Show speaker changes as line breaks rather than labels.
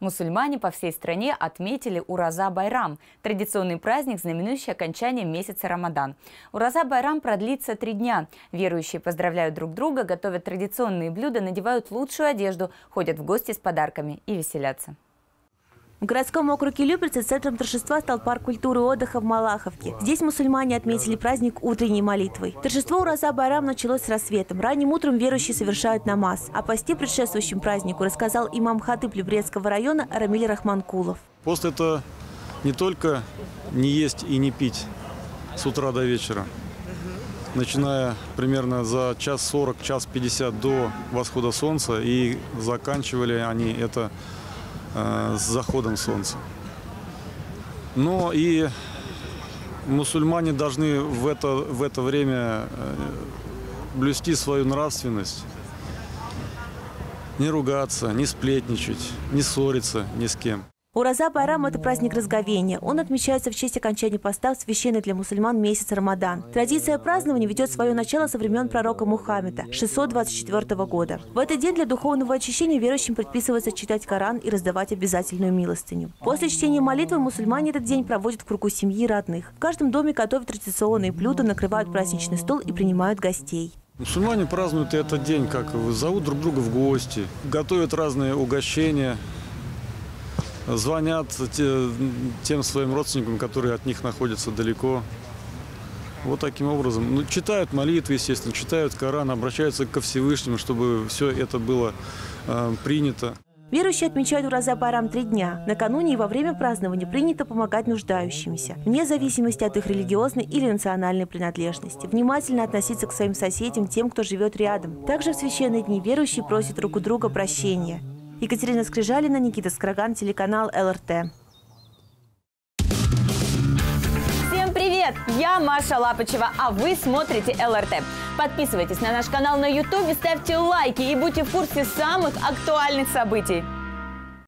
Мусульмане по всей стране отметили Ураза Байрам – традиционный праздник, знаменующий окончание месяца Рамадан. Ураза Байрам продлится три дня. Верующие поздравляют друг друга, готовят традиционные блюда, надевают лучшую одежду, ходят в гости с подарками и веселятся.
В городском округе Люберцы центром торжества стал парк культуры и отдыха в Малаховке. Здесь мусульмане отметили праздник утренней молитвой. Торжество Ураза Байрам началось с рассветом. Ранним утром верующие совершают намаз. О посте, предшествующем празднику, рассказал имам Хатыб Любрецкого района Рамиль Рахманкулов.
Пост – это не только не есть и не пить с утра до вечера. Начиная примерно за час сорок, час пятьдесят до восхода солнца. И заканчивали они это с заходом солнца. Но и мусульмане должны в это, в это время э, блюсти свою нравственность, не ругаться, не сплетничать, не ссориться ни с кем.
Ураза Байрам – это праздник разговения. Он отмечается в честь окончания поста в священный для мусульман месяц Рамадан. Традиция празднования ведет свое начало со времен пророка Мухаммеда, 624 года. В этот день для духовного очищения верующим предписывается читать Коран и раздавать обязательную милостыню. После чтения молитвы мусульмане этот день проводят в кругу семьи и родных. В каждом доме готовят традиционные блюда, накрывают праздничный стол и принимают гостей.
Мусульмане празднуют этот день, как зовут друг друга в гости, готовят разные угощения, звонят тем своим родственникам, которые от них находятся далеко. Вот таким образом. Ну, читают молитвы, естественно, читают Коран, обращаются ко Всевышнему, чтобы все это было э, принято.
Верующие отмечают Ураза Байрам три дня. Накануне и во время празднования принято помогать нуждающимся, вне зависимости от их религиозной или национальной принадлежности. Внимательно относиться к своим соседям, тем, кто живет рядом. Также в священные дни верующие просят друг у друга прощения. Екатерина Скрижалина, Никита Скраган, телеканал ЛРТ.
Всем привет! Я Маша Лапочева, а вы смотрите ЛРТ. Подписывайтесь на наш канал на YouTube, ставьте лайки и будьте в курсе самых актуальных событий.